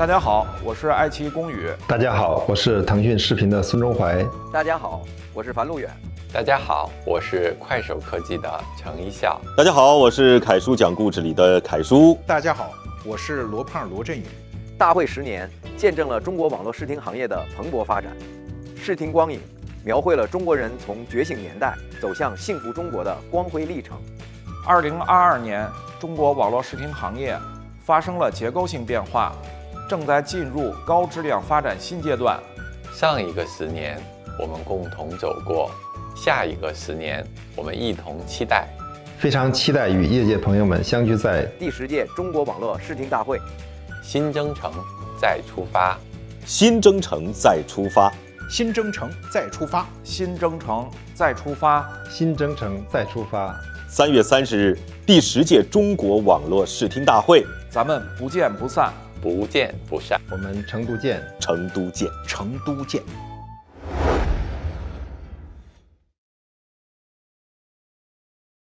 大家好，我是爱奇艺龚宇。大家好，我是腾讯视频的孙中怀。大家好，我是樊路远。大家好，我是快手科技的程一笑。大家好，我是凯叔讲故事里的凯叔。大家好，我是罗胖罗振宇。大会十年，见证了中国网络视听行业的蓬勃发展。视听光影，描绘了中国人从觉醒年代走向幸福中国的光辉历程。二零二二年，中国网络视听行业发生了结构性变化。正在进入高质量发展新阶段。上一个十年，我们共同走过；下一个十年，我们一同期待。非常期待与业界朋友们相聚在第十届中国网络视听大会。新征程再出发，新征程再出发，新征程再出发，新征程再出发，新征程再出发。三月三十日，第十届中国网络视听大会，咱们不见不散。不见不散，我们成都见，成都见，成都见。